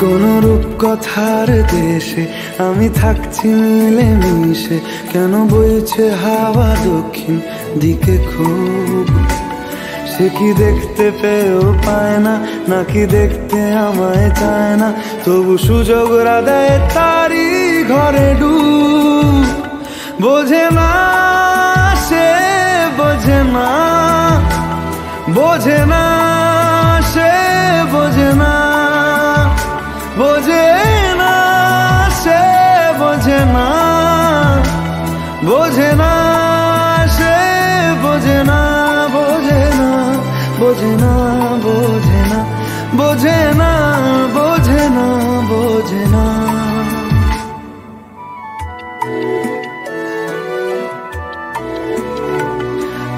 কোন রূপকথার দেশে আমি থাকছি মিলে মিশে কেন বইছে হাওয়া দক্ষিণ দিকে খুব সে কি দেখতে পেয়েও পায় না নাকি দেখতে আমায় চায় না? তবু সুযোগ দেয় তারি ঘরে ডু বোঝে না, সে বোঝে না বোঝে না, সে বোঝে না বোঝে না, সে বোঝে না বোঝে না। বোঝে না বোঝে না বোঝে না বোঝে না বোঝে না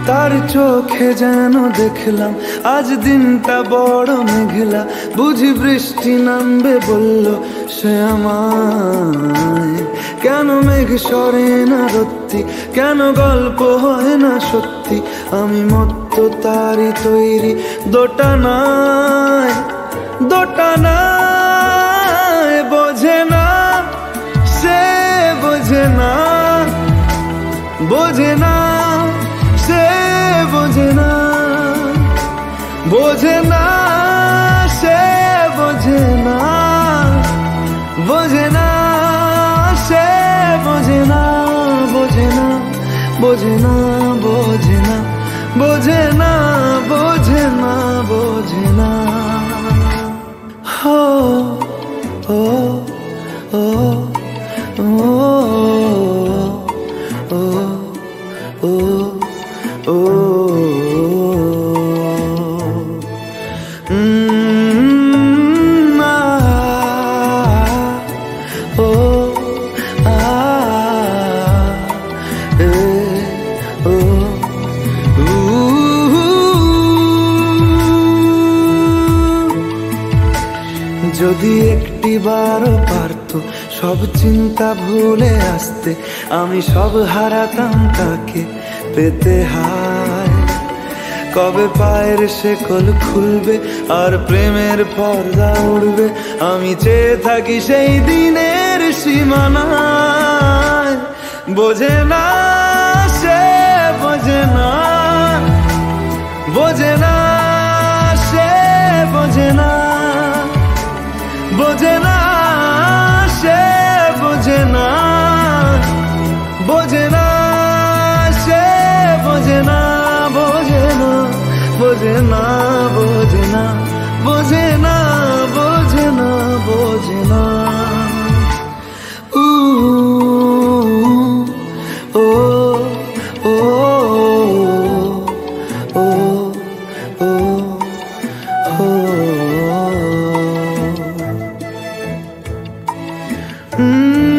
তার চোখে যেন দেখলাম, আজ দিনটা বড় মেঘলা। বুঝি বৃষ্টি নামবে বলল, সে আমায় কেন মেঘ সরে না রত্তি? কেন গল্প হয় না সত্যি? আমি মত্ত তারি। তৈরি দোটানায় দোটানায় বোঝে না, সে বোঝে না বোঝে না, সে বোঝে না বোঝে না। বোঝে না বোঝে না বোঝে না বোঝে না বোঝে না হো ও ও ও ও ও ও উম, যদি একটি বারও পারত, সব চিন্তা ভুলে আসতে আমি সব হারাতাম তাকে পেতে হায়। কবে পায়ের শেকল খুলবে আর প্রেমের পর্দা উড়বে, আমি চেয়ে থাকি সেই দিনের সীমানায়। বোঝে না বোঝে না বোঝে না বোঝে না বোঝে না বোঝে না Mmm.